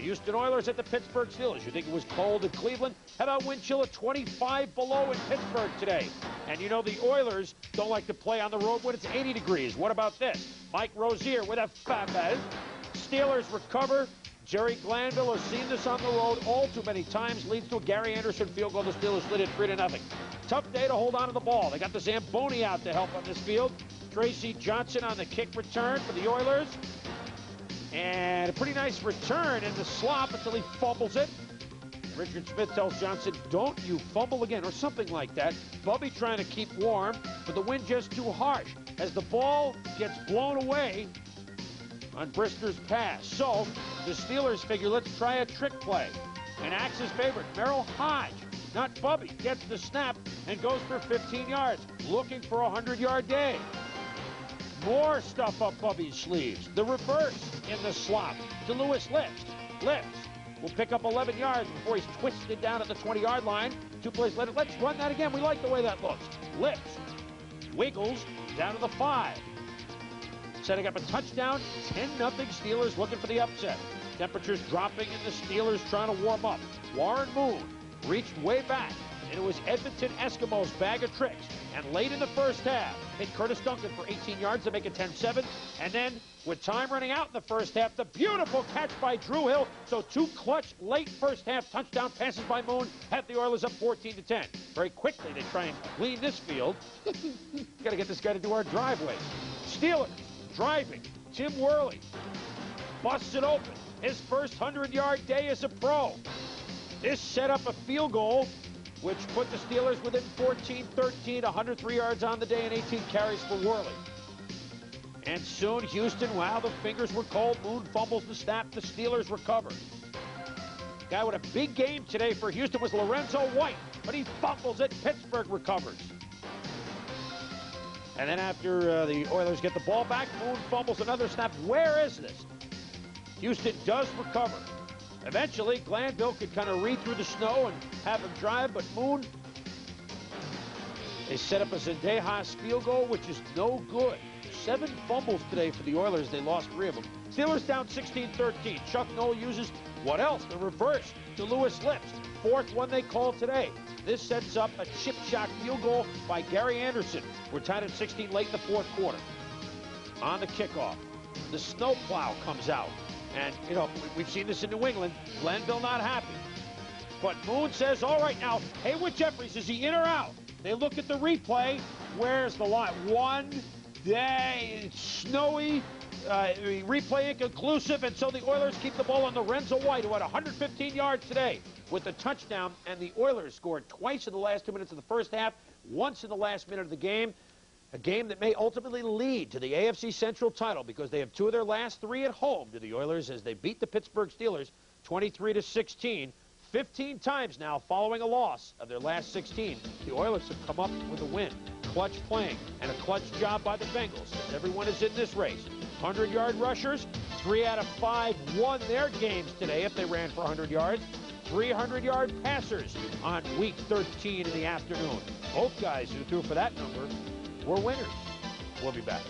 The Houston Oilers at the Pittsburgh Steelers. You think it was cold in Cleveland? How about wind chill of 25 below in Pittsburgh today? And you know the Oilers don't like to play on the road when it's 80 degrees. What about this? Mike Rozier with a fumble. Steelers recover. Jerry Glanville has seen this on the road all too many times. Leads to a Gary Anderson field goal. The Steelers slid it 3 to nothing. Tough day to hold on to the ball. They got the Zamboni out to help on this field. Tracy Johnson on the kick return for the Oilers. And a pretty nice return in the slop until he fumbles it. Richard Smith tells Johnson, don't you fumble again, or something like that. Bubby trying to keep warm, but the wind just too harsh. As the ball gets blown away on Brister's pass. So the Steelers figure, let's try a trick play. And Axe's favorite, Merril Hoge, not Bubby, gets the snap and goes for 15 yards, looking for a 100-yard day. More stuff up Bubby's sleeves. The reverse in the slot to Louis Lipps. Lipps will pick up 11 yards before he's twisted down at the 20-yard line. Two plays later, let's run that again. We like the way that looks. Lipps wiggles down to the five. Setting up a touchdown, 10-0 Steelers looking for the upset. Temperatures dropping and the Steelers trying to warm up. Warren Moon reached way back into was Edmonton Eskimos bag of tricks. And late in the first half, hit Curtis Duncan for 18 yards to make it 10-7. And then, with time running out in the first half, the beautiful catch by Drew Hill. So two clutch late first half touchdown passes by Moon have the Oilers up 14 to 10. Very quickly, they try and clean this field. Got to get this guy to do our driveway. Steelers driving. Tim Worley busts it open. His first 100-yard day as a pro. This set up a field goal which put the Steelers within 14-13, 103 yards on the day and 18 carries for Worley. And soon Houston, wow, the fingers were cold. Moon fumbles the snap. The Steelers recover. Guy with a big game today for Houston was Lorenzo White, but he fumbles it. Pittsburgh recovers. And then after uh, the Oilers get the ball back, Moon fumbles another snap. Where is this? Houston does recover. Eventually, Glanville could kind of read through the snow and have him drive, but Moon, they set up a Zendejas field goal, which is no good. Seven fumbles today for the Oilers. They lost three of them. Steelers down 16-13. Chuck Noll uses what else? The reverse to Louis Lipps. Fourth one they call today. This sets up a chip shot field goal by Gary Anderson. We're tied at 16 late in the fourth quarter. On the kickoff, the snowplow comes out. And, you know, we've seen this in New England. Glanville not happy. But Moon says, all right, now, Haywood Jeffires, is he in or out? They look at the replay. Where's the line? One day, it's snowy, uh, replay inconclusive, and so the Oilers keep the ball on the Lorenzo White, who had 115 yards today with the touchdown, and the Oilers scored twice in the last two minutes of the first half, once in the last minute of the game. A game that may ultimately lead to the AFC Central title because they have two of their last three at home to the Oilers as they beat the Pittsburgh Steelers 23 to 16. 15 times now following a loss of their last 16. The Oilers have come up with a win. Clutch playing and a clutch job by the Bengals. Everyone is in this race. 100-yard rushers, three out of five won their games today if they ran for 100 yards. 300-yard passers on week 13 in the afternoon. Both guys who threw for that number we're winners. We'll be back.